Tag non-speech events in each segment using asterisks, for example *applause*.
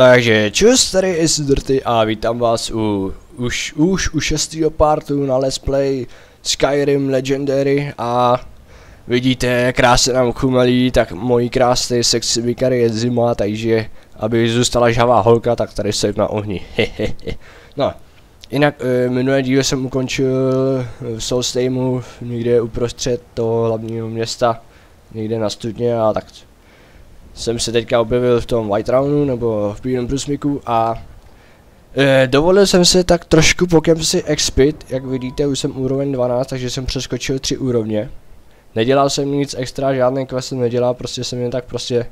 Takže čus, tady je Sidrty a vítám vás u už, už u šestého partu na Let's Play Skyrim Legendary a vidíte, krásně nám chumelí, tak mojí krásný sexy vikary je zima, takže aby zůstala žhavá holka, tak tady jsem na ohni, *laughs* No, jinak uh, minulé díl jsem ukončil v Soulstameu, někde uprostřed toho hlavního města, někde na studně a tak jsem se teďka objevil v tom White Rownu nebo v Bílém průsmyku a e, dovolil jsem si tak trošku pokem si expit, jak vidíte už jsem úroveň 12, takže jsem přeskočil 3 úrovně. Nedělal jsem nic extra, žádný quest jsem nedělal, prostě jsem jen tak prostě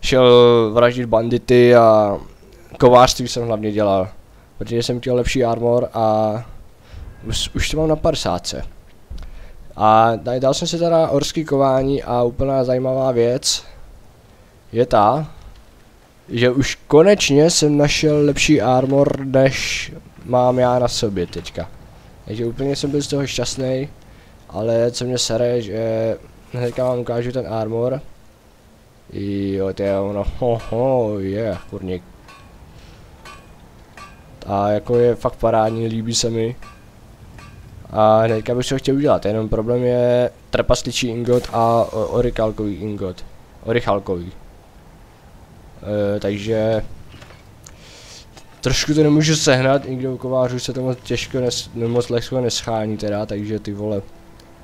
šel vraždit bandity a kovářství jsem hlavně dělal. Protože jsem chtěl lepší armor a už, už to mám na 50. A dal jsem si teda orský kování a úplná zajímavá věc, je ta, že už konečně jsem našel lepší armor, než mám já na sobě teďka. Takže úplně jsem byl z toho šťastný, ale co mě sere, že hnedka vám ukážu ten armor. Jo, to je ono, ho, ho, je, yeah, kurník. A jako je fakt parádní, líbí se mi. A hnedka bych to chtěl udělat, jenom problém je trpasličí ingot a orikalkový ingot. Orichalkový. E, takže trošku to nemůžu sehnat, i u kovářů se to moc těžko, nes, moc lehko neschání teda, takže ty vole,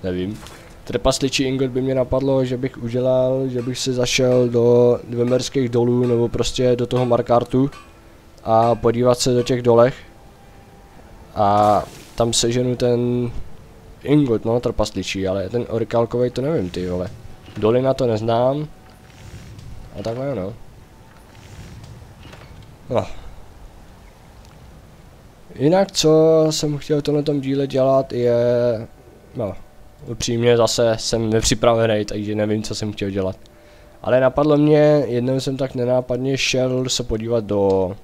nevím. Trpasličí ingot by mě napadlo, že bych udělal, že bych si zašel do Dvemerských dolů nebo prostě do toho Markartu a podívat se do těch dolech a tam seženu ten ingot, no trpasličí, ale ten orikalkový to nevím ty vole. Dolina to neznám a takhle no. No. Jinak, co jsem chtěl v tom díle dělat, je... No, upřímně zase jsem nepřipravený, takže nevím, co jsem chtěl dělat. Ale napadlo mě, jednou jsem tak nenápadně šel se podívat do uh,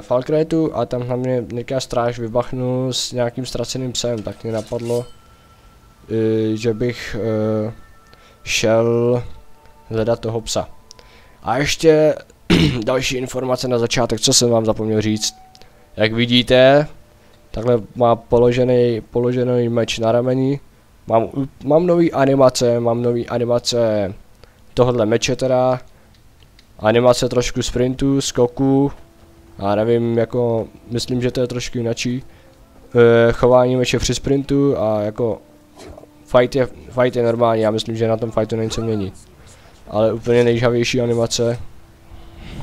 Falkretu a tam na mě nějaká stráž vybachnul s nějakým ztraceným psem, tak mě napadlo, uh, že bych uh, šel hledat toho psa. A ještě *clears throat* další informace na začátek, co jsem vám zapomněl říct. Jak vidíte, takhle má položený, položený meč na rameni. Mám, mám nový animace, mám nový animace tohle meče teda. Animace trošku sprintu, skoku. A nevím, jako, myslím, že to je trošku jinačí. E, chování meče při sprintu a jako fight je, fight je normální, já myslím, že na tom fightu není co mění. Ale úplně nejžavější animace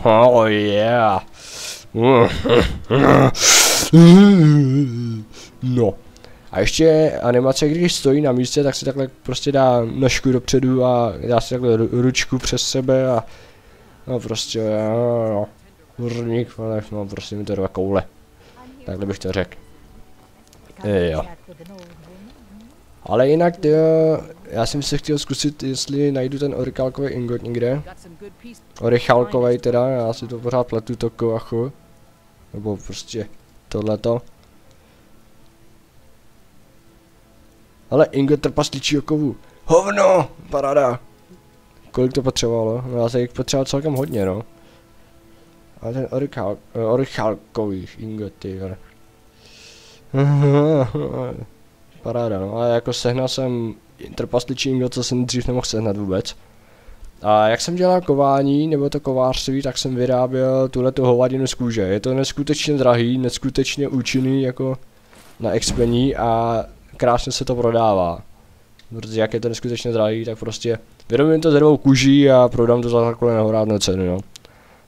Oh yeah. No. A ještě animace, když stojí na místě, tak se takhle prostě dá nožku dopředu a dá si takhle ručku přes sebe a no prostě, no, hurník, no prostě mi to dá koule. Takhle bych to řekl. Jo. Ale jinak, tyjo, já jsem se chtěl zkusit, jestli najdu ten orichalkový ingot někde. Orichalkový teda, já si to pořád pletu to kovachu. Nebo prostě tohleto. Ale ingot trpasličího kovu. Hovno! Parada! Kolik to potřebovalo? No já jsem jich potřeboval celkem hodně, no. A ten orichal, orichalkový ingot, ty *laughs* Paráda, no a jako sehnal jsem trpasličí co jsem dřív nemohl sehnat vůbec. A jak jsem dělal kování, nebo to kovářství, tak jsem vyráběl tuhle tu hovadinu z kůže. Je to neskutečně drahý, neskutečně účinný jako na expení a krásně se to prodává. Protože jak je to neskutečně drahý, tak prostě vyrobím to ze dvou kůží a prodám to za takové nehorádnou cenu, no.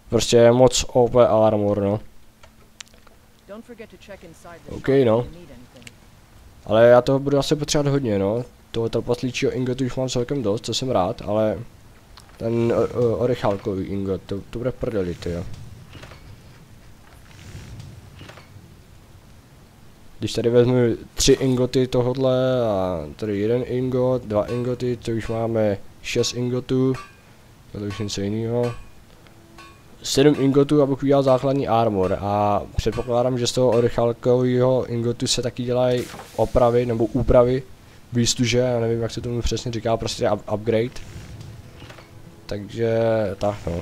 Prostě je moc OP armor, no. OK, no. Ale já toho budu asi potřebovat hodně, no. Toho trpaslíčího ingotu už mám celkem dost, co jsem rád, ale ten uh, orechalkový ingot, to, to bude prdeli, jo. Když tady vezmu tři ingoty tohodle a tady jeden ingot, dva ingoty, to už máme šest ingotů. To už něco jiného. 7 ingotů, abych udělal základní armor a předpokládám, že z toho orychalkového ingotu se taky dělají opravy nebo úpravy výstuže, já nevím, jak se tomu přesně říká, prostě up upgrade. Takže, tak no.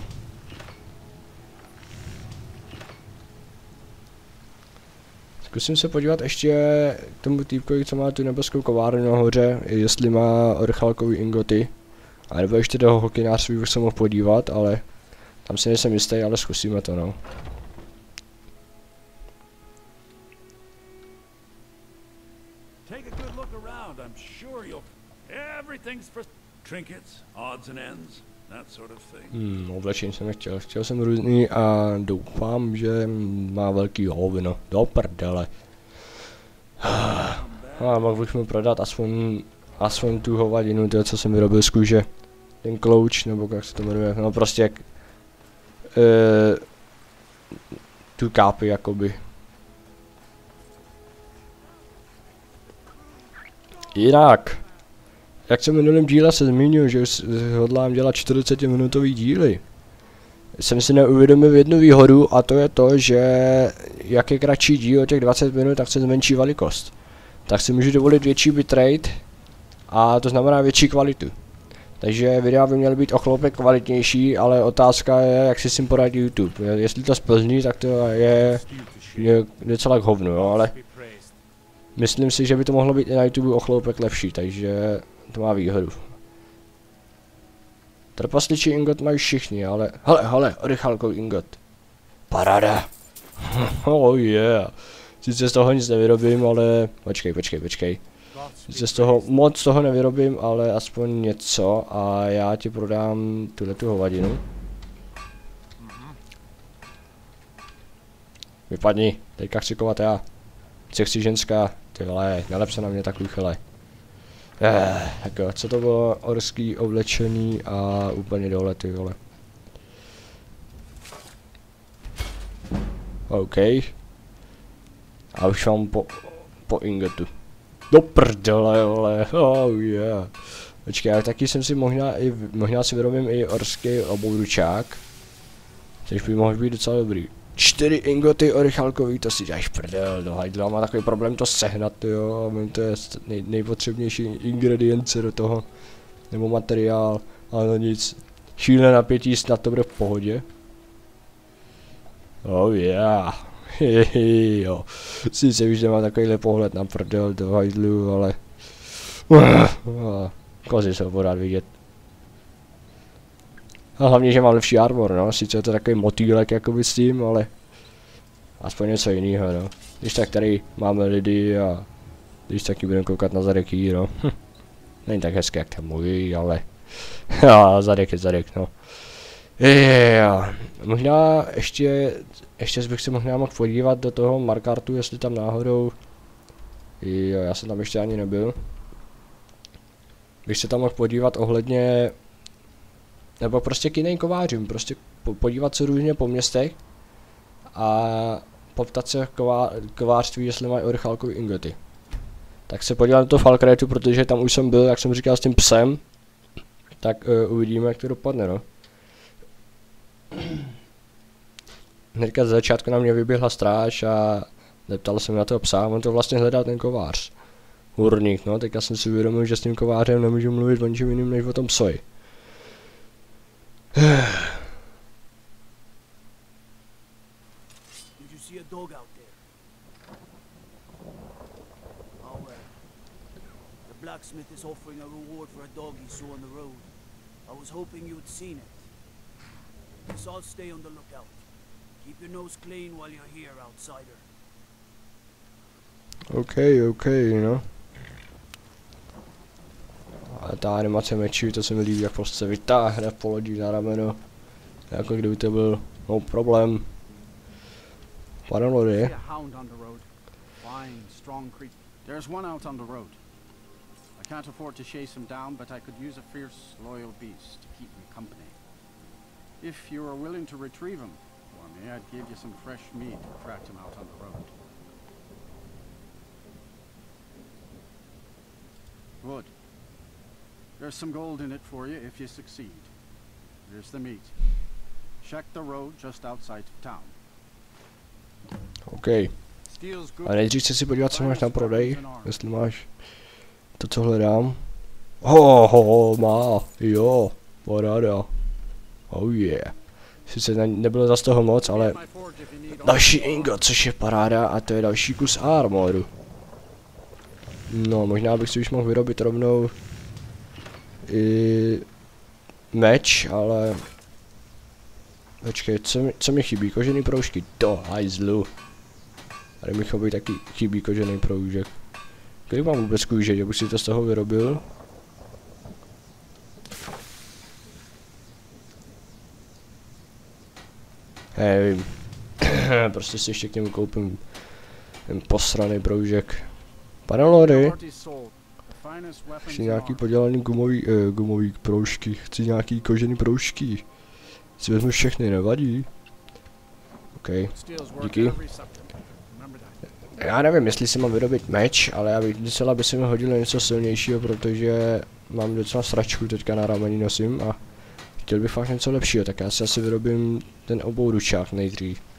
Zkusím se podívat ještě k tomu týpkovi, co má tu nebeskou kovárnu nahoře, jestli má orchalkový ingoty. A nebo ještě do hokinářství bych se mohl podívat, ale tam si nejsem jistý, ale zkusíme to no. Everything's for trinkets, odds and ends, that sort of thing. Hmm, oblečení jsem nechtěl, chtěl jsem různý a doufám, že má velký hovno. Do prdele. *sighs* A mohl bych mu prodat aspoň, aspoň tu hovadinu, to, co jsem vyrobil z kůže. Ten klouč, nebo jak se to jmenuje, no prostě jak... Uh, tu kápy, jakoby. Jinak, jak jsem v díle se zmínil, že hodlám dělat 40 minutový díly, jsem si neuvědomil jednu výhodu a to je to, že jak je kratší díl o těch 20 minut, tak se zmenší velikost. Tak si můžu dovolit větší bitrate a to znamená větší kvalitu. Takže videa by měly být o chloupek kvalitnější, ale otázka je, jak si s tím poradí YouTube. Jestli to splzní, tak to je, je docela k hovnu, jo, ale myslím si, že by to mohlo být i na YouTube o chloupek lepší, takže to má výhodu. Trpasličí ingot mají všichni, ale... Hele, hele, orychalkový ingot. Parada. *laughs* oh yeah. Sice z toho nic nevyrobím, ale... Počkej, počkej, počkej. Sice z toho moc toho nevyrobím, ale aspoň něco a já ti prodám tuhle tu hovadinu. Vypadni, teďka chci kovat já. Sexy ženská, ty vole, nelep se na mě takový chyle. Eh, tak jo, co to bylo orský oblečený a úplně dole ty vole. OK. A už mám po, po ingotu. Do prdele, vole, oh yeah. Počkej, ale taky jsem si možná i, možná si vyrobím i orský obouručák. Což by mohl být docela dobrý. Čtyři ingoty orychalkový, to si děláš prdel, do hajdla má takový problém to sehnat, jo, a to je nej, nejpotřebnější ingredience do toho, nebo materiál, ale no nic, šílené napětí, snad to bude v pohodě. Oh yeah, *laughs* jo, sice už nemá takovýhle pohled na prdel do hajdlu, ale *laughs* kozy jsou pořád vidět. A hlavně, že mám lepší armor, no, sice je to takový motýlek jakoby s tím, ale aspoň něco jiného, no. Když tak tady máme lidi a když taky budeme koukat na zadek jí, no. Hm. Není tak hezké jak ten můj, ale *laughs* já, zadek je zadek, no. Jo, možná ještě, ještě bych se možná mohl podívat do toho Markartu, jestli tam náhodou, jo, já jsem tam ještě ani nebyl. Bych se tam mohl podívat ohledně nebo prostě k jiným kovářům, prostě po, podívat se různě po městech a poptat se ková, kovářství, jestli mají orychalkový ingoty. Tak se podívám do toho Falkretu, protože tam už jsem byl, jak jsem říkal, s tím psem, tak uh, uvidíme, jak to dopadne, no. Hnedka ze začátku na mě vyběhla stráž a zeptal jsem na toho psa, on to vlastně hledá ten kovář. Hurník, no, teďka jsem si uvědomil, že s tím kovářem nemůžu mluvit o ničem jiným než o tom psoji. Did you see a dog out there? Oh well. The blacksmith is offering a reward for a dog he saw on the road. I was hoping you'd seen it. Guess I'll stay on the lookout. Keep your nose clean while you're here, outsider. OK, OK, you A ta animace mečů, to se mi líbí, jak prostě vytáhne, na rameno. Jako kdyby to byl, no problém. There's one out on the road. I can't afford to chase him down, but I could use a fierce, loyal beast to keep me company. If you are willing to retrieve him for me, I'd give you some fresh meat to crack him out on the road. Good. There's some gold in it for you if you succeed. Here's the meat. Check the road just outside town. OK. Steel's good. A nejdřív chci si podívat, co máš na prodej, jestli máš to, co hledám. Ho, ho, ho, má, jo, paráda. Oh yeah. Sice ne, nebylo za toho moc, ale další ingot, což je paráda a to je další kus armoru. No, možná bych si už mohl vyrobit rovnou i meč, ale Počkej, co mi, co mi chybí? Kožený proužky, to hajzlu. Tady mi chybí taky chybí kožený proužek. Kolik mám vůbec kůže, že bych si to z toho vyrobil? Nevím. *clears throat* prostě si ještě k němu koupím ten posraný proužek. Pane Lody, Chci nějaký podělaný gumový, eh, gumový proužky, chci nějaký kožený proužky. Si vezmu všechny, nevadí. OK. Díky. Já nevím, jestli si mám vyrobit meč, ale já bych docela by se mi hodilo něco silnějšího, protože mám docela sračku teďka na rameni nosím a chtěl bych fakt něco lepšího, tak já si asi vyrobím ten obouručák nejdřív.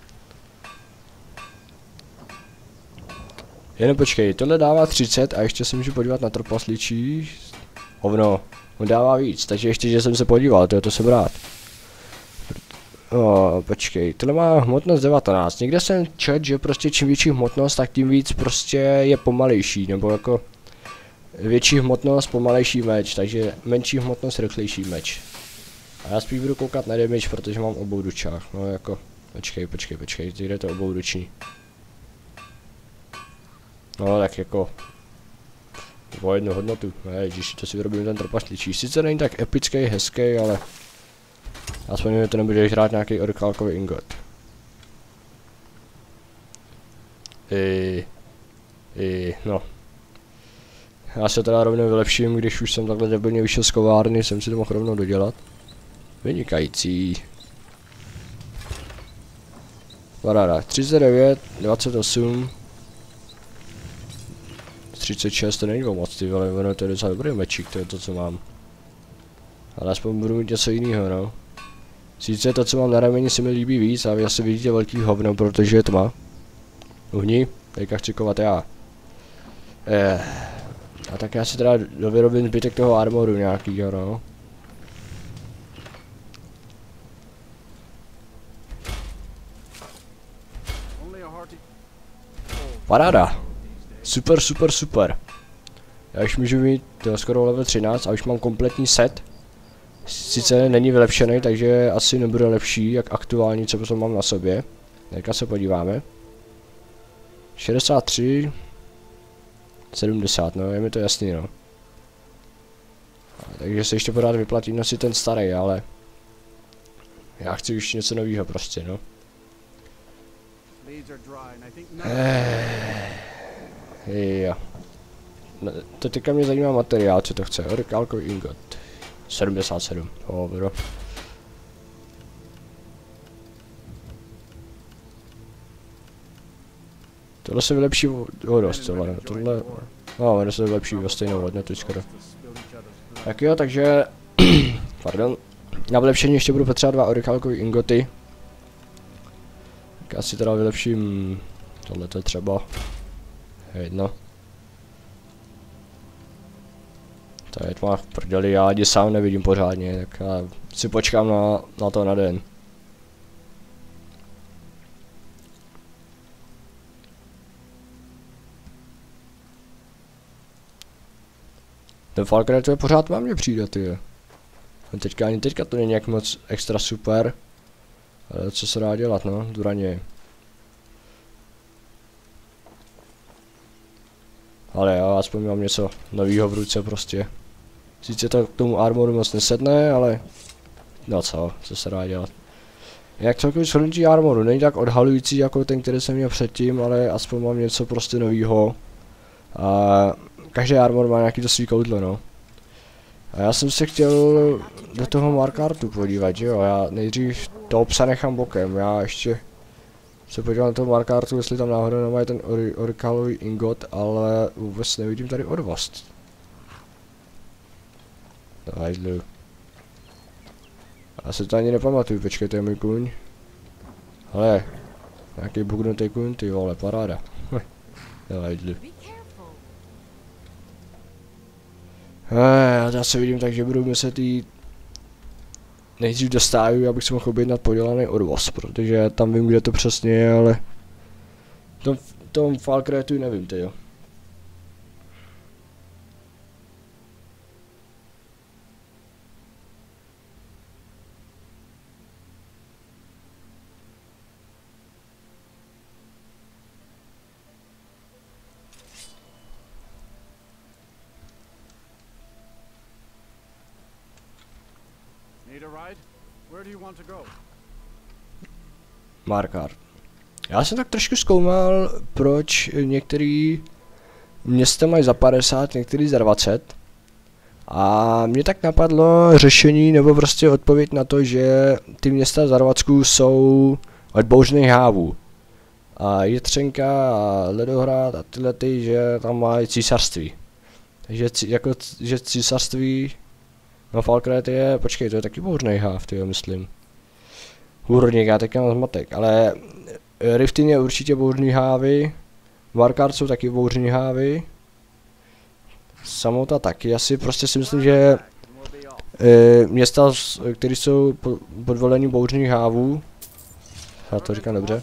Jenom počkej, tohle dává 30 a ještě se můžu podívat na trpasličí. Hovno, on dává víc, takže ještě, že jsem se podíval, to je to jsem rád. O, počkej, tohle má hmotnost 19. Někde jsem čet, že prostě čím větší hmotnost, tak tím víc prostě je pomalejší, nebo jako větší hmotnost, pomalejší meč, takže menší hmotnost, rychlejší meč. A já spíš budu koukat na damage, protože mám obou ručách, no jako, počkej, počkej, počkej, ty jde to obou ruční. No tak jako, o jednu hodnotu, ne, ježiš, to si vyrobím ten trpašličí. Sice není tak epický, hezký, ale aspoň mi to nebude hrát nějaký orkálkový ingot. I, i, no. Já se teda rovnou vylepším, když už jsem takhle debilně vyšel z kovárny, jsem si to mohl rovnou dodělat. Vynikající. Paráda, 39, 28, 36, to není moc ty vole, ono to je docela dobrý mečík, to je to, co mám. Ale aspoň budu mít něco jiného, no. Sice to, co mám na rameni, se mi líbí víc a vy asi vidíte velký hovno, protože je tma. Uhni, teďka chci kovat já. Eh, a tak já si teda dovyrobím zbytek toho armoru nějakýho, no. Paráda. Super, super, super. Já už můžu mít to skoro level 13 a už mám kompletní set. Sice není vylepšený, takže asi nebude lepší, jak aktuální, co potom mám na sobě. Teďka se podíváme. 63 70, no je mi to jasný, no. A, takže se ještě pořád vyplatí nosit ten starý, ale já chci už něco nového prostě, no. Leads Jo. No, to teďka mě zajímá materiál, co to chce. Orikálkový ingot. 77. Dobro. Tohle se vylepší o, dost, ale tohle... No, ono se vylepší o stejnou hodnotu skoro. Tak jo, takže... *clears throat* pardon. Na vylepšení ještě budu potřebovat dva orikálkové ingoty. Tak já si teda vylepším... Tohle to třeba... Jedno. To je tma v prdeli, já ani sám nevidím pořádně, tak já si počkám na, na to na den. Ten Falconer to je pořád vám mě přijde, ty. A teďka ani teďka to není nějak moc extra super. Ale co se dá dělat, no, duraně. Ale já aspoň mám něco novýho v ruce prostě. Sice to k tomu armoru moc nesedne, ale... No co, co se dá dělat. Jak celkově shrnutí armoru, není tak odhalující jako ten, který jsem měl předtím, ale aspoň mám něco prostě novýho. A každý armor má nějaký to svý koutlo, no. A já jsem se chtěl do toho Markartu podívat, že jo, já nejdřív to obsa nechám bokem, já ještě se podívám na toho Markartu, jestli tam náhodou nemají ten ori orikalový ingot, ale vůbec nevidím tady odvast. Hajzlu. Já se to ani nepamatuju, počkej, to je můj kůň. Hele, nějaký bugnutý kůň, ty vole, paráda. *laughs* Careful. Eh, já se vidím tak, že budu muset jít nejdřív dostáju, abych si mohl objednat podělaný odvoz, protože tam vím, kde to přesně je, ale v tom, tom Falkretu nevím, ty jo. Markar. Já jsem tak trošku zkoumal, proč některý města mají za 50, některý za 20. A mě tak napadlo řešení nebo prostě odpověď na to, že ty města za 20 jsou od bouřných hávů. A Jitřenka a Ledohrad a tyhle ty, že tam mají císařství. Takže jako, že císařství, no Falkret je, počkej, to je taky bouřný háv, ty myslím. Hůrník, já teďka mám zmatek, ale eh, Riftin je určitě bouřní hávy, Warcard jsou taky bouřní hávy, Samota taky asi, prostě si myslím, že e, města, které jsou po- pod volením bouřních hávů, já to říkám dobře,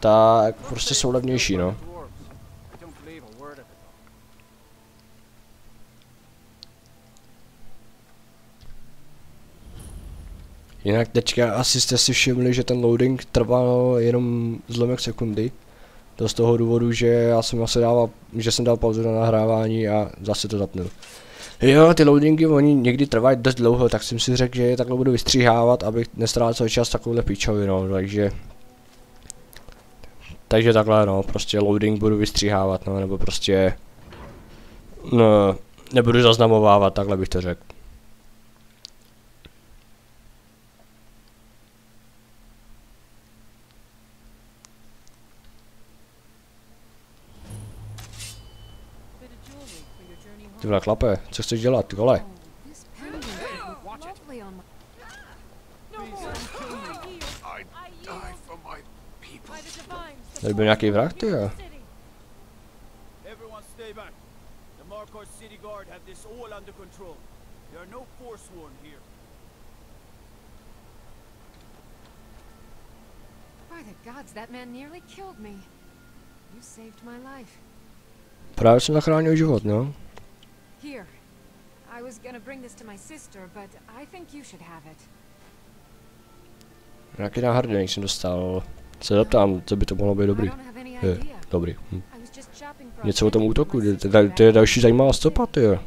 tak prostě jsou levnější, no. Dwarves. I don't believe a word of it. Jinak teďka asi jste si všimli, že ten loading trval jenom zlomek sekundy. To z toho důvodu, že já jsem asi dával, že jsem dal pauzu na nahrávání a zase to zapnul. Jo, ty loadingy, oni někdy trvají dost dlouho, tak jsem si řekl, že je takhle budu vystříhávat, abych nestrácel čas takovouhle píčovinou, takže... Takže takhle no, prostě loading budu vystříhávat, no, nebo prostě... No, nebudu zaznamovávat, takhle bych to řekl. Bit of jewelry for your journey home. Ty vole, chlape, co chceš dělat, ty vole? Oh, this pendant would look lovely on my. No more. I yield. I yield. for my people. By the divines. the Tady byl nějaký vrah, ty jo. city. Everyone stay back. The Markar City Guard have this all under control. There are no Forsworn here. By the gods, that man nearly killed me. You saved my life. Právě jsem zachránil život, no. Here. I was gonna bring this to my sister, but I think you should have it. Nějaký náhrdelník jsem dostal. Se zeptám, co by to mohlo být dobrý. Je, dobrý. Hm. Něco o tom útoku, to, je další zajímavá stopa, ty jo.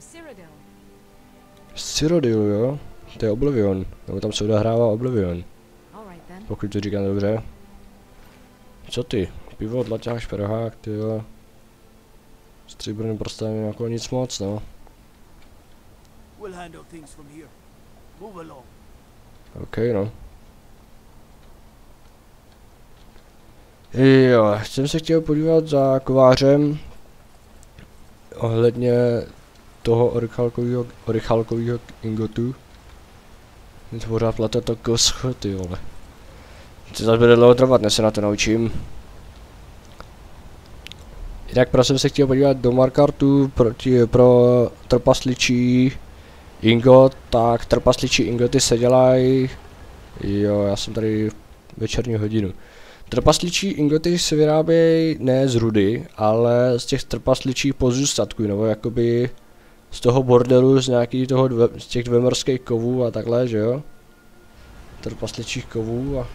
Cyrodiil. Cyrodiil, jo. To je Oblivion. Nebo tam se odehrává Oblivion. All right then. Pokud to říkám dobře. Co ty? Pivo, dlaťák, šperhák, ty jo. Stříbrným prstem jako nic moc, no. We'll handle things from here. Move along. OK, no. Jo, jsem se chtěl podívat za kovářem ohledně toho orichalkového, orichalkového ingotu. Mě to pořád plete to kosko, ty vole. To zase bude dlouho trvat, než se na to naučím. Jinak pro jsem se chtěl podívat do Markartu proti, pro trpasličí ingot, tak trpasličí ingoty se dělají, jo, já jsem tady večerní hodinu. Trpasličí ingoty se vyrábějí ne z rudy, ale z těch trpasličích pozůstatků, nebo jakoby z toho bordelu, z nějakých toho dve, z těch dvemorských kovů a takhle, že jo? Trpasličích kovů a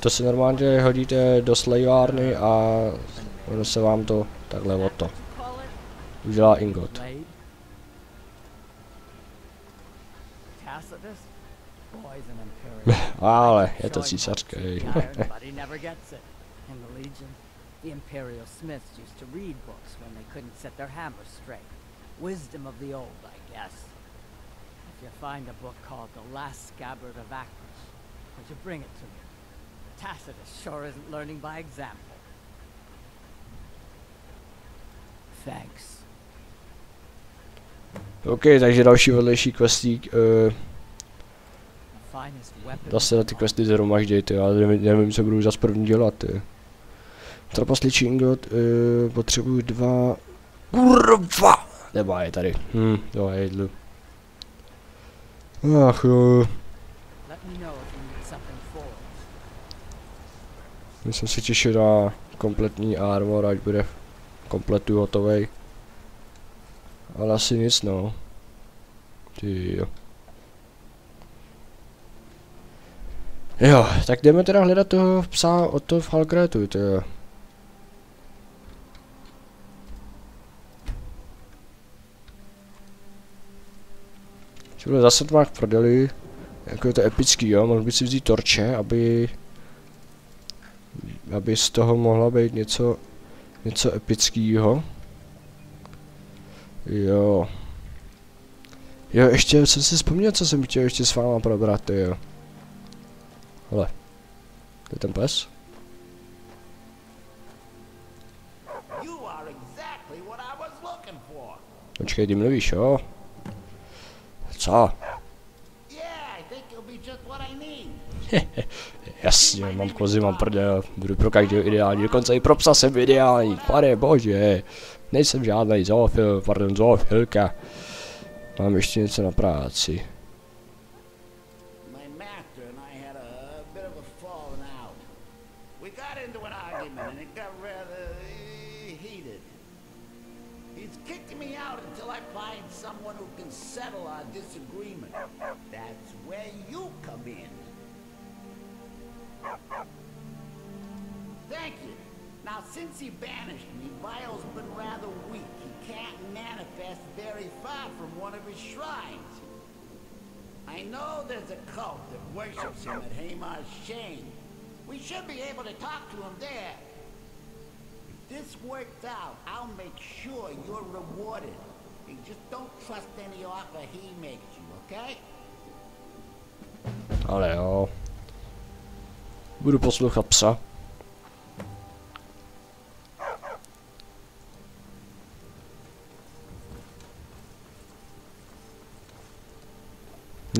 to si normálně hodíte do slejvárny a ono se vám to takhle o to udělá ingot. Ale je to Showing císařské. folks the but he never gets it. In the Legion, the imperial smiths used to read books when they couldn't set their hammers straight. Wisdom of the old, I guess. If you find a book called The Last Scabbard of Acros, would you bring it to me? Tacitus sure isn't learning by example. Thanks. OK, takže další vedlejší questík. Uh. Zase na ty questy zhromaždějte, já nevím, nevím, co budu zas první dělat, ty. Trapasličí ingot, uh, potřebuji dva... Kurva! Nebo je tady. Hm, jo, je jídlu. Ach jo, myslím si těšit na kompletní armor, ať bude kompletu hotovej. Ale asi nic no. Ty jo. Jo, tak jdeme teda hledat toho psa od toho Falkretu, to jo. Čo bude zase tmák prdeli. Jako je to epický, jo, mohl by si vzít torče, aby... Aby z toho mohla být něco... Něco epického. Jo. Jo, ještě jsem si vzpomněl, co jsem chtěl ještě s váma probrat, jo. Hele. To je ten pes? Počkej, ty mluvíš, jo? Co? *laughs* Jasně, mám kozy, mám prdel, budu pro každého ideální, dokonce i pro psa jsem ideální, pane bože. Nejsem žádný zoofil, pardon, zoofilka. Mám ještě něco na práci. A falling out. We got into an argument and it got rather uh, heated. He's kicking me out until I find someone who can settle our disagreement. That's where you come in. Thank you. Now, since he banished me, Bio's been rather weak. He can't manifest very far from one of his shrines. I know there's a cult that worships him at Hamar's Shane. We should be able to talk to him there. If this works out, I'll make sure you're rewarded. And just don't trust any offer he makes you, okay? Ale jo. Budu poslouchat psa.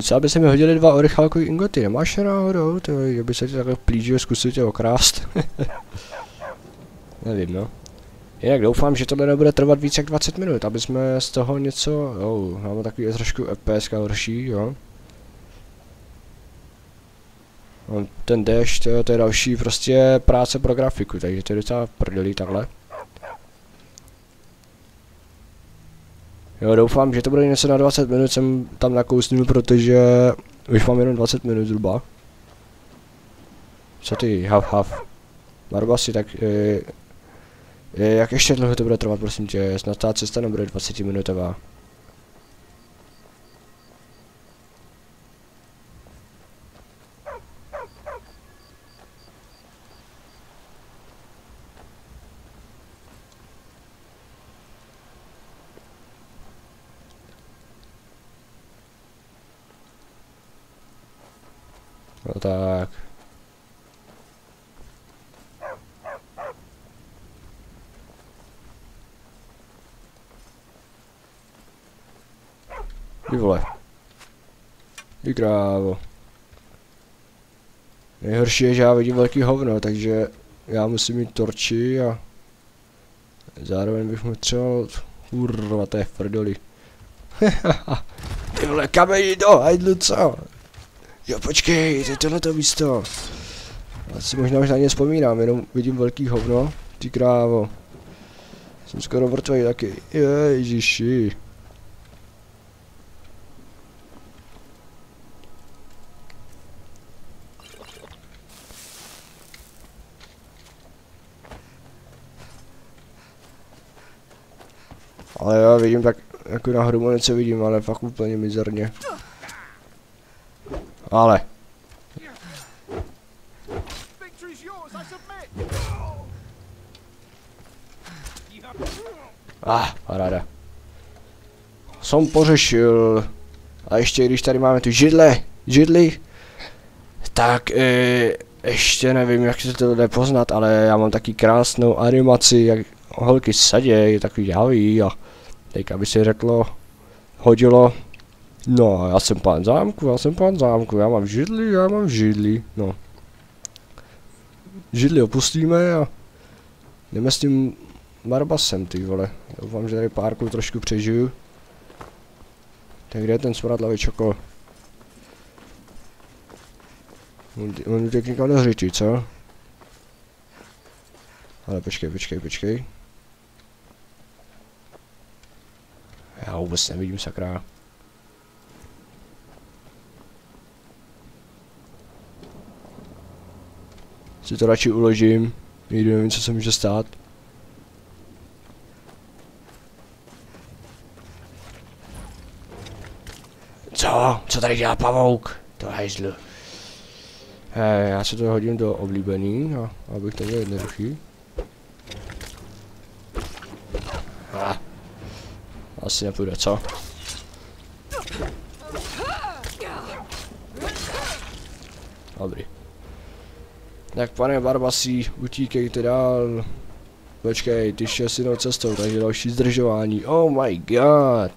Docela by se mi hodili dva orychalkový ingoty, nemáš je náhodou? To je, by se ti takhle plížil zkusit tě okrást. *laughs* Nevím, no. Jinak doufám, že tohle nebude trvat víc jak 20 minut, aby jsme z toho něco, jo, máme takový trošku EPS horší, jo. No, ten dešť, to, je další prostě práce pro grafiku, takže to je docela prdelí takhle. Jo, doufám, že to bude něco na 20 minut, jsem tam nakousnul, protože už mám jenom 20 minut zhruba. Co ty, hav, hav. Barbasi, tak e, e, jak ještě dlouho to bude trvat, prosím tě, snad ta cesta nebude 20 minutová. No tak. Ty vole. Ty krávo. Nejhorší je, že já vidím velký hovno, takže já musím mít torči a zároveň bych mu třeba... Kurva, to je frdoli. *laughs* Ty vole, kam jdi do hajdlu, co? Jo, počkej, to je tohleto místo. Já si možná už na ně vzpomínám, jenom vidím velký hovno. Ty krávo. Jsem skoro mrtvej taky. Ježiši. Ale já vidím tak, jako na hrumu něco vidím, ale fakt úplně mizerně. Ale. Ah, paráda. Jsem pořešil. A ještě když tady máme tu židle, židli, tak e, ještě nevím, jak se to jde poznat, ale já mám taky krásnou animaci, jak holky sadějí, takový javí a teďka by si řeklo, hodilo No, já jsem pán zámku, já jsem pán zámku, já mám židli, já mám židli, no. Židli opustíme a jdeme s tím Barbasem, ty vole. Doufám, že tady párku trošku přežiju. Tak kde je ten smradlavý čokol? On, on utěk někam do hřiči, co? Ale počkej, počkej, počkej. Já vůbec nevidím, sakra. Si to radši uložím. Nikdy nevím, co se může stát. Co? Co tady dělá pavouk? To je hajzl. Eh, já se to hodím do oblíbený, no, abych to měl jednoduchý. Ah. Asi nepůjde, co? Dobrý. Tak pane Barbasí, utíkejte dál. Počkej, ty šel si cestou, takže další zdržování. Oh my god.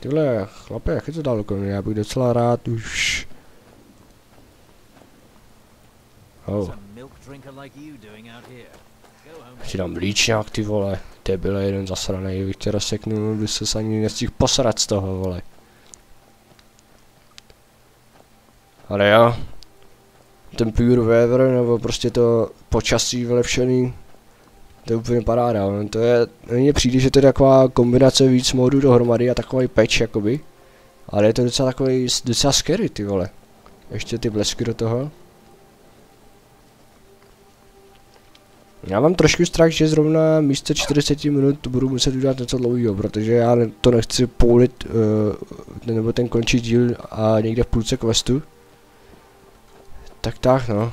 Tyhle, chlape, jak je to daleko? Já bych docela rád už... Oh. Some milk drinker like you doing out here. Go home. Si dám líčňák, ty vole. Ty byl jeden zasranej, bych tě rozseknul, by se ani nestihl posrat z toho, vole. Ale jo. Ten pure weather, nebo prostě to počasí vylepšený, to je úplně paráda, no. to je, mně přijde, že to je taková kombinace víc modů dohromady a takový peč, jakoby. Ale je to docela takový, docela scary, ty vole. Ještě ty blesky do toho. Já mám trošku strach, že zrovna místo 40 minut budu muset udělat něco dlouhého, protože já to nechci poulit, uh, nebo ten končit díl a někde v půlce questu. Tak tak no.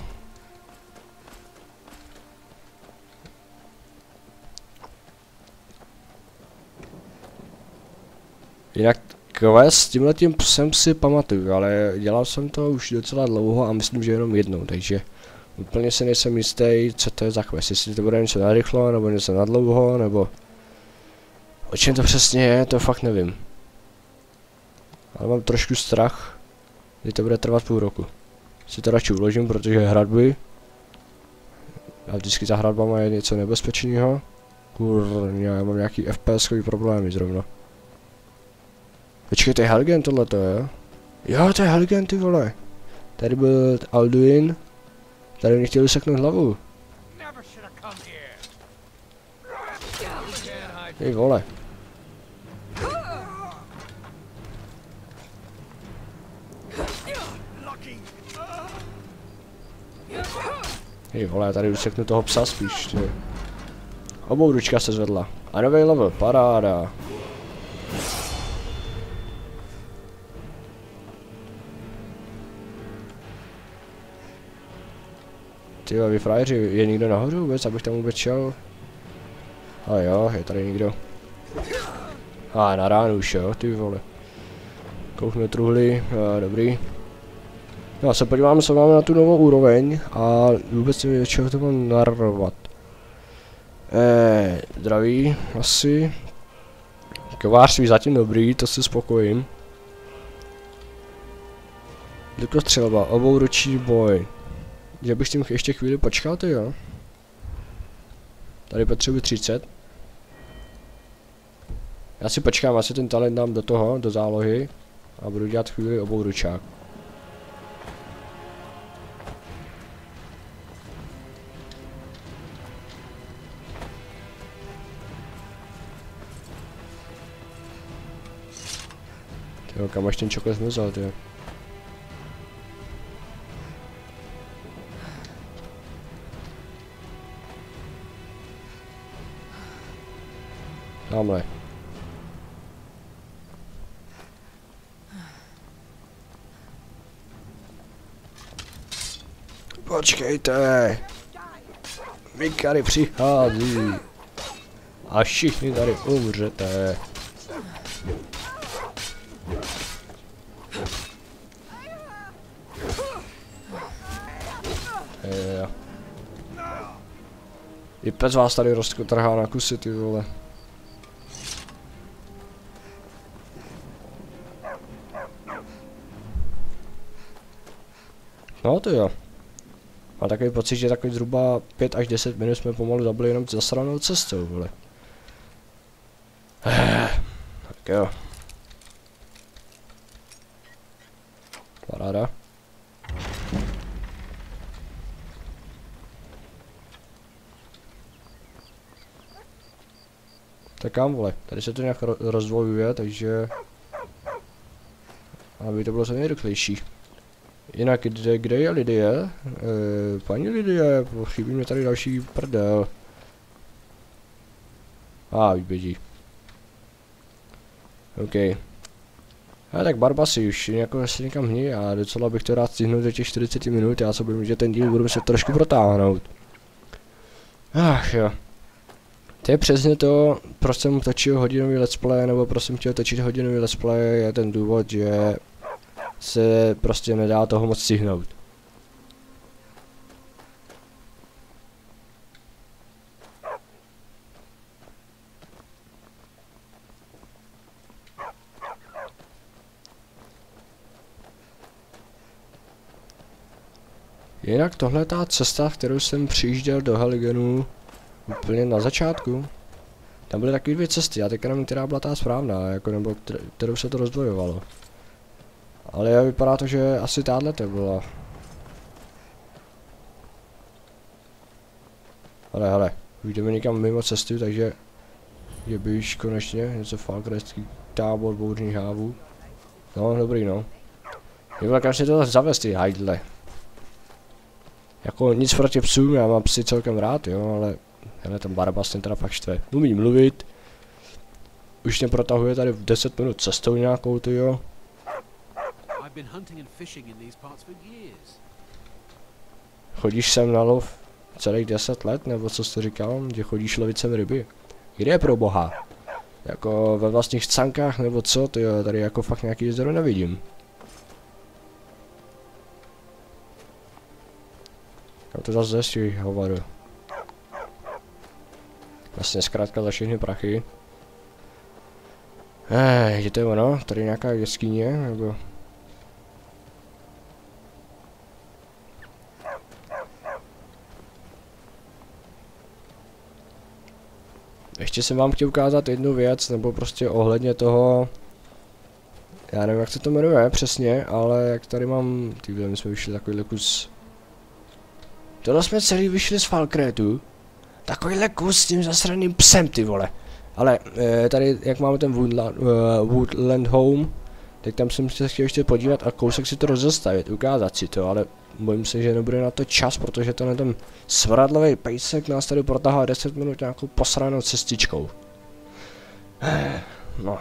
Jinak quest s tímhletím psem si pamatuju, ale dělal jsem to už docela dlouho a myslím, že jenom jednou, takže úplně si nejsem jistý, co to je za quest, jestli to bude něco narychlo, nebo něco na dlouho, nebo o čem to přesně je, to fakt nevím. Ale mám trošku strach, že to bude trvat půl roku. Si to radši uložím, protože hradby a vždycky za hradbama je něco nebezpečného. Kurňa, já mám nějaký FPS problémy zrovna. Počkej, to je Helgen tohleto, jo? Jo, to je Helgen, ty vole. Tady byl Alduin. Tady mě chtěl useknout hlavu. Ty vole. Ty vole, tady useknu toho psa spíš, ty. Obou ručka se zvedla. A nový level, paráda. Ty vy frajeři, je někdo nahoře vůbec, abych tam vůbec šel? A jo, je tady někdo. A na ránu už jo, ty vole. Kouknu truhly, a, dobrý. Já se podívám, co máme na tu novou úroveň a vůbec nevím, čeho to mám narvat. Eh, zdraví, asi. Kovářství zatím dobrý, to si spokojím. Lukostřelba, obouročí boj. Že bych s tím ještě chvíli počkal, ty jo. Tady potřebuji 30. Já si počkám, asi ten talent dám do toho, do zálohy. A budu dělat chvíli obou ručák. Tyjo, kam až ten čokol zmizel, tyjo. Tamhle. Počkejte. Vikary přichází. A všichni tady umřete. I pes vás tady roztrhá na kusy, ty vole. No to jo. Mám takový pocit, že takový zhruba 5 až 10 minut jsme pomalu zabili jenom zasranou cestou, vole. *sighs* Tak jo. Paráda. Tak kam vole, tady se to nějak ro rozdvojuje, takže... Aby to bylo co nejrychlejší. Jinak kde, kde je Lidie? E, paní Lidie, chybí mi tady další prdel. A, ah, vyběží. OK. A tak Barbasy už jako asi někam hní a docela bych to rád stihnul do těch 40 minut, já se bojím, že ten díl budu se trošku protáhnout. Ach jo. To je přesně to, proč jsem točil hodinový let's play, nebo proč jsem chtěl točit hodinový let's play, je ten důvod, že se prostě nedá toho moc stihnout. Jinak tohle je ta cesta, kterou jsem přijížděl do Haligenu úplně na začátku. Tam byly takové dvě cesty, já teďka nevím, která byla ta správná, jako nebo kterou se to rozdvojovalo. Ale vypadá to, že asi táhle to byla. Ale hele, jdeme někam mimo cestu, takže je běž konečně, něco falkreský tábor bouřních hávů. No, dobrý no. Je bylo konečně to zavést ty hajdle. Jako nic proti psům, já mám psy celkem rád, jo, ale hele, ten Barbas ten teda fakt štve. Umí mluvit. Už mě protahuje tady v 10 minut cestou nějakou, ty jo. Chodíš sem na lov celých 10 let, nebo co jsi říkal, že chodíš lovit sem ryby? Kde je pro boha? Jako ve vlastních cankách nebo co, ty jo, tady jako fakt nějaký jezero nevidím. Kam to zase zjistí, hovaru. Vlastně zkrátka za všechny prachy. Eh, je to ono? Tady nějaká jeskyně, nebo... Ještě jsem vám chtěl ukázat jednu věc, nebo prostě ohledně toho, já nevím, jak se to jmenuje přesně, ale jak tady mám, ty my jsme vyšli takovýhle kus Tohle jsme celý vyšli z Falkrétu. Takovýhle kus s tím zasraným psem, ty vole. Ale e, tady, jak máme ten Woodland, uh, Woodland Home, tak tam jsem se chtěl ještě podívat a kousek si to rozestavit, ukázat si to, ale bojím se, že nebude na to čas, protože ten ten smradlový pejsek nás tady protahá 10 minut nějakou posranou cestičkou. No,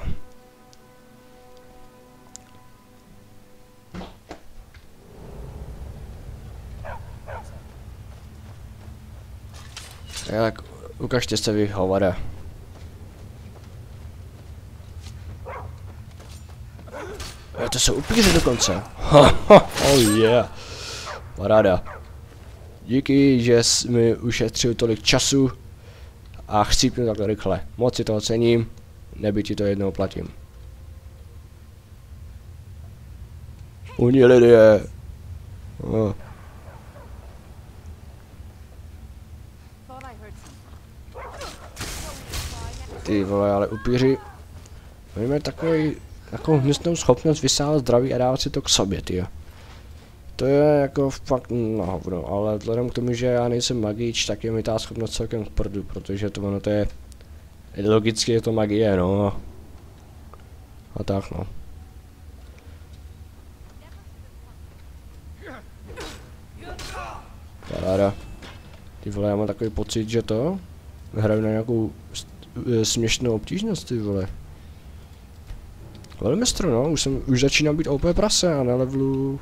Tak, ukažte se vy, hovada. E, to jsou upíři dokonce. oh yeah. Paráda. Díky, že jsi mi ušetřil tolik času a chcípnu takhle rychle. Moc si toho cením, neby ti to jednou platím. Uní lidé. Oh. Ty vole, ale upíři... Oni mají takový, takovou hnusnou schopnost vysávat zdraví a dávat si to k sobě, ty. To je jako fakt na hovno, ale vzhledem k tomu, že já nejsem magič, tak je mi ta schopnost celkem k prdu, protože to ono to je... Logicky je to magie, no. A tak no. Paráda. Ty vole, já mám takový pocit, že to hraju na nějakou Eh, směšnou obtížnost, ty vole. Velmistr, no, už, jsem, už začínám být OP prase a na levelu...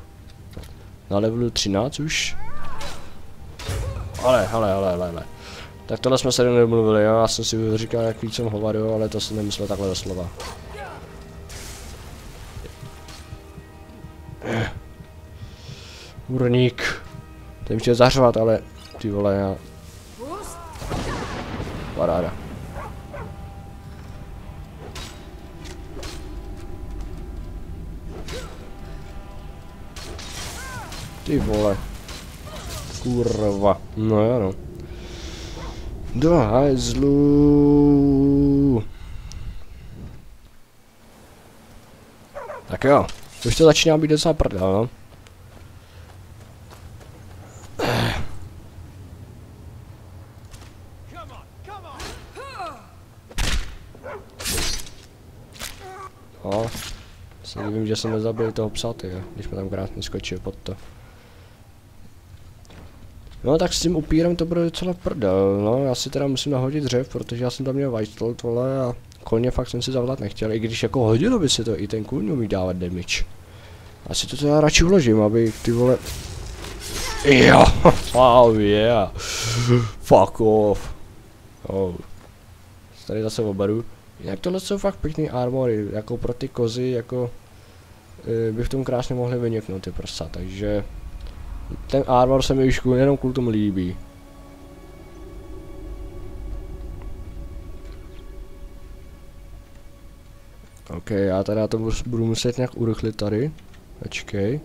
Na levelu 13 už. Ale, ale, ale, ale, ale. Tak tohle jsme se nemluvili, jo? já jsem si říkal, jak víc jsem hovado, ale to si nemyslel takhle doslova. Urník. Ten chtěl zařvat, ale ty vole, já Paráda. Ty vole. Kurva. No jo no. Do hajzlu. Tak jo. Už to začíná být docela prdel, no. No, se divím, že jsem nezabil toho psa, ty, jo, když jsme tam krásně skočil pod to. No tak s tím upírem to bude docela prdel, no, já si teda musím nahodit dřev, protože já jsem tam měl White tohle a koně fakt jsem si zavolat nechtěl, i když jako hodilo by se to, i ten kůň umí dávat damage. Asi to teda radši uložím, aby ty vole... Jo, *laughs* wow, yeah. Fuck off. Oh. Tady zase oberu. Jinak tohle jsou fakt pěkný armory, jako pro ty kozy, jako e, by v tom krásně mohli vyniknout ty prsa, takže ten armor se mi už jenom kvůli tomu líbí. OK, já teda to budu muset nějak urychlit tady. Počkej.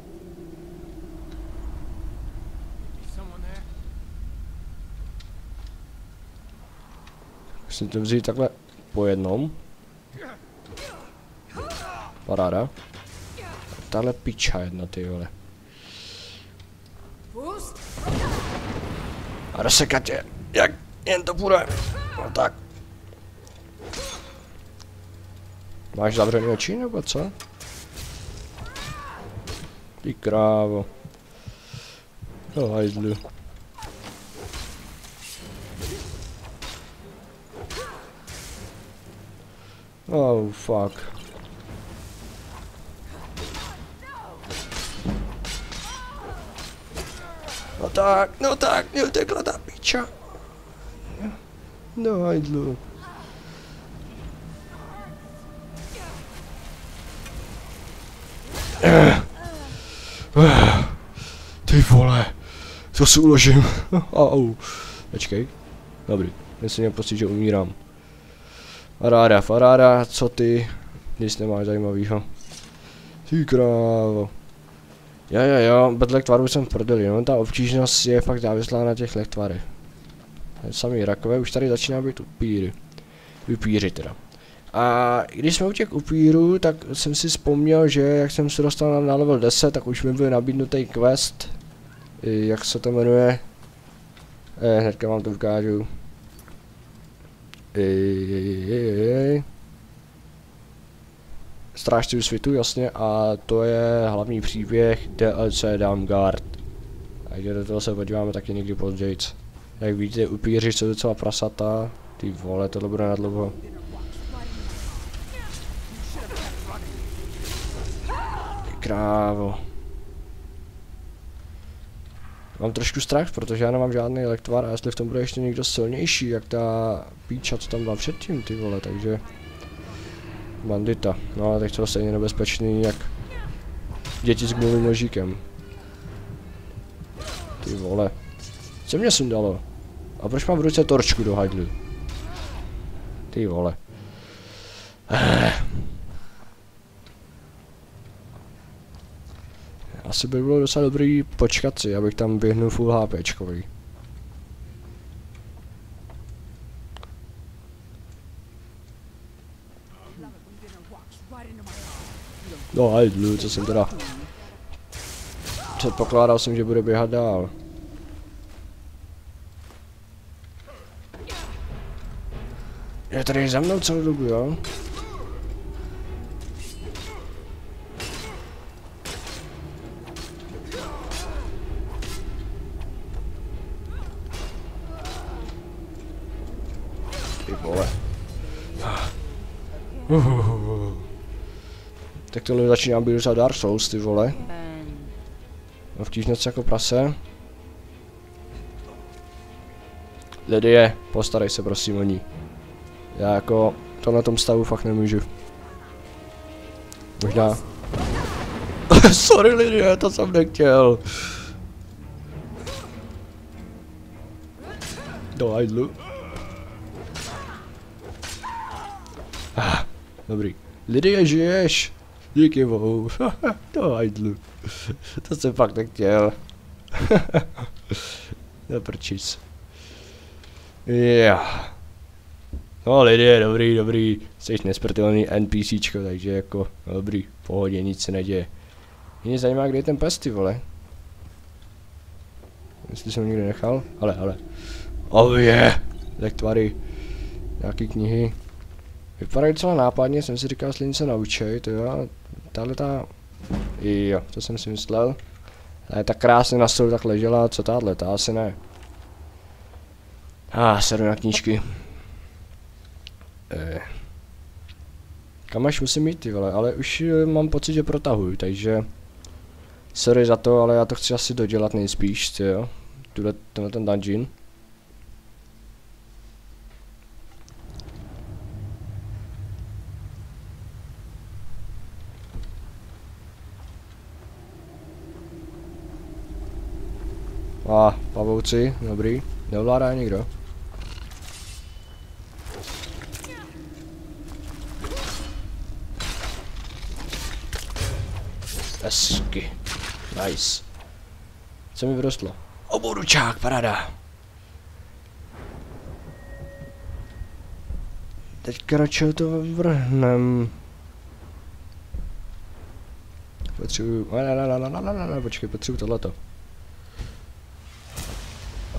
Musím to vzít takhle po jednom. Paráda. Tahle piča jedna, ty vole. A rozsekat je, jak jen to půjde. No tak. Máš zavřený oči nebo co? Ty krávo. No hajzlu. Oh fuck. No tak, no tak, mě utekla ta piča. No hajdlu. Ty vole, to si uložím. Au. Počkej. Dobrý, myslím měl pocit, že umírám. Faráda, faráda, co ty? Nic nemáš zajímavýho. Ty krávo. Jo, jo, jo, bez lektvarů jsem v prdeli, no, ta obtížnost je fakt závislá na těch lektvarech. Samý rakové už tady začíná být upíry. Upíři teda. A když jsme u těch upírů, tak jsem si vzpomněl, že jak jsem se dostal na level 10, tak už mi byl nabídnutý quest. Jak se to jmenuje? Eh, hnedka vám to ukážu. Ej, Strážci světu, jasně, a to je hlavní příběh DLC Downguard. Takže do toho se podíváme taky někdy později. Jak vidíte, upíři jsou docela prasata. Ty vole, tohle bude nadlouho. Krávo. Mám trošku strach, protože já nemám žádný elektvar a jestli v tom bude ještě někdo silnější, jak ta píča, co tam byla předtím, ty vole, takže... Bandita. No ale teď to stejně nebezpečný, jak děti s gumovým nožíkem. Ty vole. Co mě sundalo? A proč mám v ruce torčku do hajdlu? Ty vole. Asi by bylo docela dobrý počkat si, abych tam běhnul full HPčkový. No hajdlu, co jsem teda... Předpokládal jsem, že bude běhat dál. Je tady za mnou celou dobu, jo? Ty vole. Uhuhu. Tak tohle začíná být za Dark Souls, ty vole. No vtížnout jako prase. Lidie, postarej se prosím o ní. Já jako to na tom stavu fakt nemůžu. Možná. *laughs* Sorry Lidie, to jsem nechtěl. Do idlu. Ah, dobrý. Lidie, žiješ? Díky bohu. *laughs* to hajdlu. to jsem fakt nechtěl. *laughs* Neprčíc. Yeah. No Lidie, dobrý, dobrý. Jsi nesmrtelný NPCčko, takže jako dobrý, v pohodě, nic se neděje. Mě zajímá, kde je ten pes, ty vole. Jestli jsem někde nechal? Ale, ale. Oh je! Tak tvary. Nějaký knihy. Vypadají docela nápadně, jsem si říkal, jestli se naučej, to jo. Tahle ta... Jo, to jsem si myslel. Ale tak krásně na stolu tak ležela, co tahle, ta asi ne. A ah, sedu na knížky. Eh. Kam až musím jít ty vole, ale už eh, mám pocit, že protahuju, takže... Sorry za to, ale já to chci asi dodělat nejspíš, jo. Tuhle, tenhle ten dungeon. A, ah, pavouci, dobrý. Neovládá nikdo. Hezky. Nice. Co mi vyrostlo? Oboručák, parada. Teďka radši to vrhnem. Potřebuju... Ne, ne, ne, ne, ne, ne, ne, počkej, potřebuju tohleto.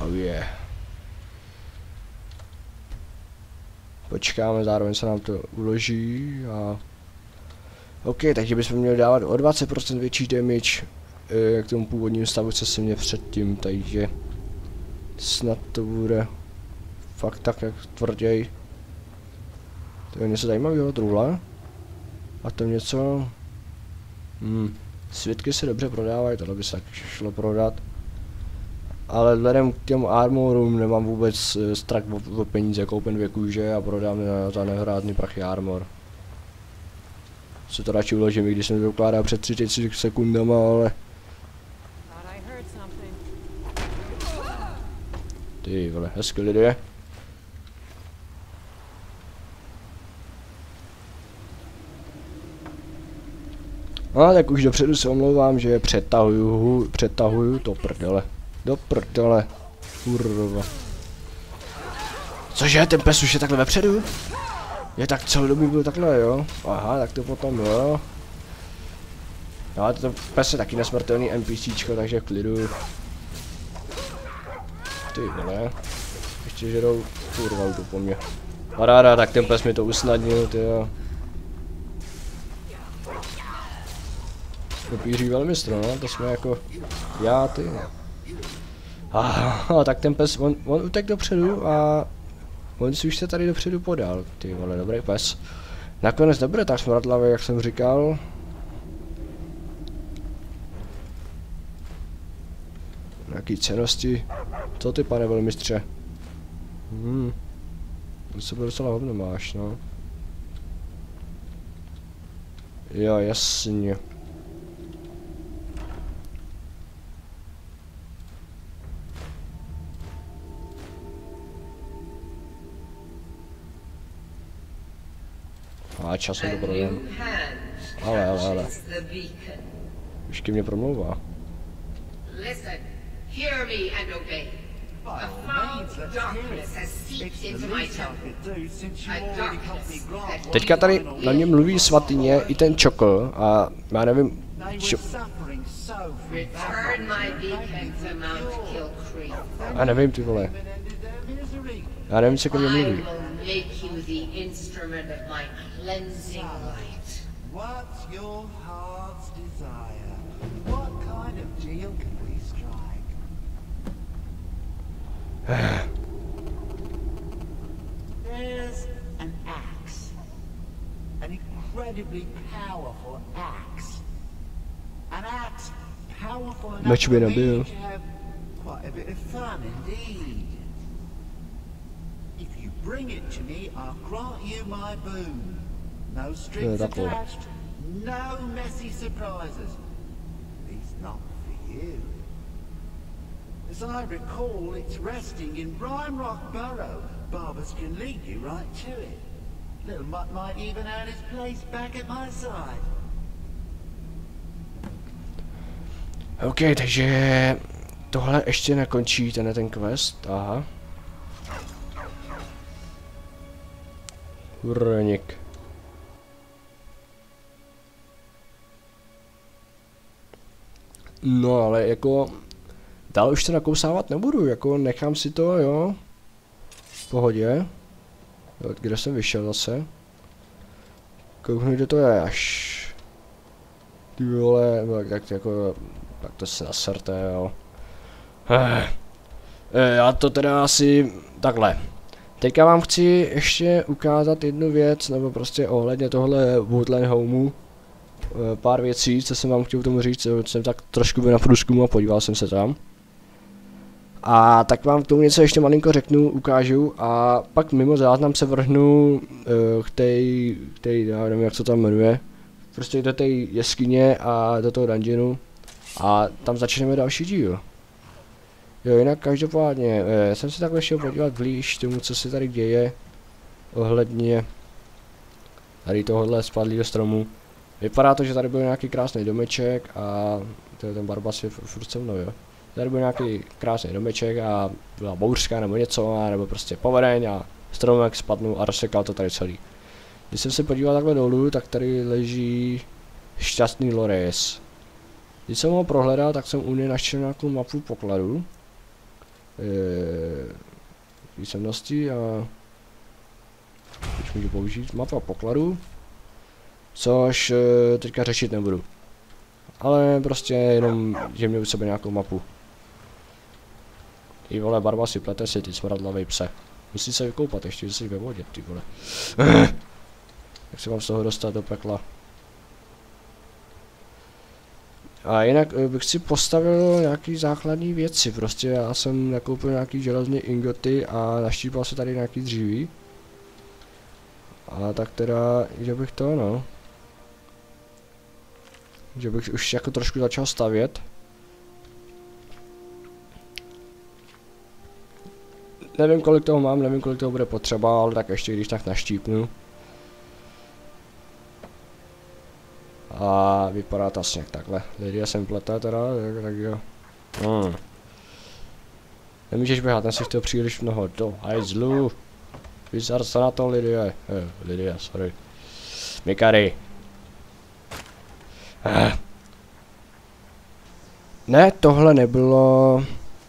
Oh yeah. Počkáme, zároveň se nám to uloží a... OK, takže bychom měli dávat o 20% větší damage k tomu původnímu stavu, co jsem měl předtím, takže snad to bude fakt tak, jak tvrděj. To je něco zajímavého truhle. A to něco... Hmm, světky se dobře prodávají, tohle by se tak šlo prodat. Ale vzhledem k těm armorům nemám vůbec uh, strach o, o peníze, koupím dvě kůže a prodám na, za nehrádný prachy armor. Se to radši uložím, i když jsem to dokládá před 30 sekundama, ale... Ty vole, hezky lidé. No tak už dopředu se omlouvám, že přetahuju, přetahuju to prdele. Do prdele. Kurva. Cože, ten pes už je takhle vepředu? Je tak celou dobu byl takhle, jo? Aha, tak to potom, jo. No, ale to pes je taky nesmrtelný NPCčko, takže v klidu. Ty vole. Ještě žerou kurva to po mně. Paráda, tak ten pes mi to usnadnil, ty jo. Kopíří velmistro, no, to jsme jako já, ty. Ah, tak ten pes, on, on utek dopředu a on si už se tady dopředu podal, ty vole, dobrý pes. Nakonec dobré, tak smradlavý, jak jsem říkal. Jaký cenosti? Co ty, pane velmistře? Hmm. To se docela hovno máš, no. Jo, jasně. Času to prodám. Ale, ale, ale. Ještě mě promlouvá. Listen, hear me and obey. A foul darkness has seeped into my Teďka tady na mě mluví svatyně i ten čokl a já nevím, čo... Já nevím, ty vole. Já nevím, co ke mně mluví. What's your heart's desire? What kind of deal can we strike? *sighs* There's an axe. An incredibly powerful axe. An axe powerful enough Much to have quite a bit of fun indeed. If you bring it to me, I'll grant you my boon. No strings attached, no messy surprises. At least not for you. As I recall, it's resting in Rime Rock Burrow. Barbers can lead you right to it. Little Mutt might even earn his place back at my side. OK, takže tohle ještě nekončí, ten ten quest, aha. Hurník. No ale jako, dál už to nakousávat nebudu, jako nechám si to, jo. V pohodě. Jo, kde jsem vyšel zase? Kouknu, kde to je, až... Ty vole, no, tak jako, tak to se naserte, jo. Eh, eh, já to teda asi takhle. Teďka vám chci ještě ukázat jednu věc, nebo prostě ohledně tohle Woodland Homeu. Eh, pár věcí, co jsem vám chtěl k tomu říct, eh, jsem tak trošku byl na průzkumu a podíval jsem se tam. A tak vám k tomu něco ještě malinko řeknu, ukážu a pak mimo záznam se vrhnu uh, k té, já nevím jak se tam jmenuje, prostě do té jeskyně a do toho dungeonu a tam začneme další díl. Jo, jinak každopádně, eh, jsem se takhle šel podívat blíž tomu, co se tady děje ohledně tady tohohle spadlého stromu. Vypadá to, že tady byl nějaký krásný domeček a to je ten barbas je furt se mnou, jo. Tady byl nějaký krásný domeček a byla bouřka nebo něco, a nebo prostě povereň a stromek spadnul a rozsekal to tady celý. Když jsem se podíval takhle dolů, tak tady leží šťastný Lores. Když jsem ho prohledal, tak jsem u něj našel nějakou mapu pokladu. E, písemnosti a když můžu použít mapa pokladu, což e, teďka řešit nebudu. Ale prostě jenom, že měl u sebe nějakou mapu. Ty vole, barba si plete si ty smradlavej pse. Musí se vykoupat ještě, jsi ve vodě, ty vole. *clears throat* Jak se mám z toho dostat do pekla? A jinak eh, bych si postavil nějaký základní věci, prostě já jsem nakoupil nějaký železný ingoty a naštípal se tady nějaký dříví. A tak teda, že bych to no. Že bych už jako trošku začal stavět. Nevím kolik toho mám, nevím kolik toho bude potřeba, ale tak ještě když tak naštípnu. A vypadá to asi jak takhle. Lidia jsem plete teda, tak, tak jo. Hmm. Nemůžeš běhat, ten si chtěl příliš mnoho. Do hajzlu. Vyzar se na to Lidie. Eh, Lidie, sorry. Mikary. Eh. Ne, tohle nebylo...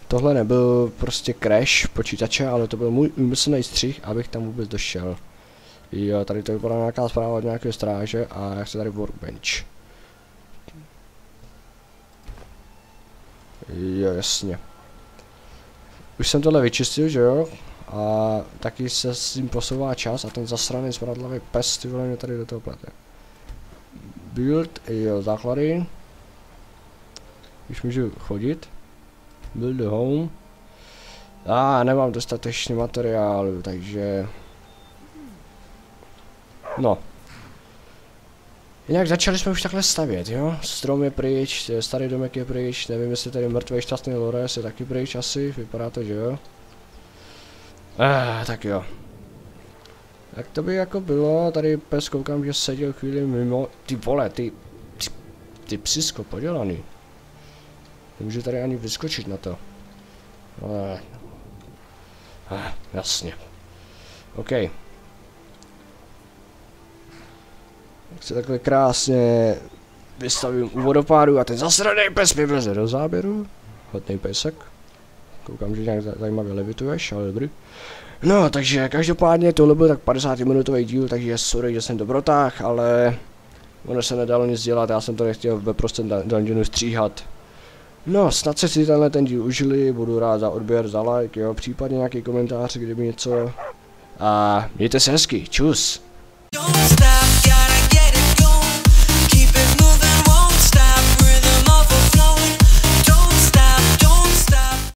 Tohle nebyl prostě crash počítače, ale to byl můj úmyslný střih, abych tam vůbec došel. Jo, tady to vypadá nějaká zpráva od nějaké stráže a jak se tady workbench. Jo, jasně. Už jsem tohle vyčistil, že jo? A taky se s tím posouvá čas a ten zasraný smradlavý pes, ty vole, mě tady do toho plete. Build, jo, základy. Už můžu chodit. Build the home. A ah, nemám dostatečně materiálu, takže No. Jinak začali jsme už takhle stavět, jo? Strom je pryč, starý domek je pryč, nevím jestli tady mrtvý šťastný Lores je taky pryč asi, vypadá to, že jo? Ah, tak jo. Jak to by jako bylo, tady pes koukám, že seděl chvíli mimo, ty vole, ty, ty, ty psisko podělaný. Nemůžu tady ani vyskočit na to. Ale, ah, jasně. OK. Jak se takhle krásně vystavím u vodopádu a ten zasraný pes mi vleze do záběru. Hodný pesek. Koukám, že nějak zajímavě levituješ, ale dobrý. No, takže každopádně tohle byl tak 50 minutový díl, takže sorry, že jsem to ale ono se nedalo nic dělat, já jsem to nechtěl ve prostém dungeonu stříhat. No, snad se si tenhle ten díl užili, budu rád za odběr, za like, jo, případně nějaký komentář, kdyby něco. A mějte se hezky, čus.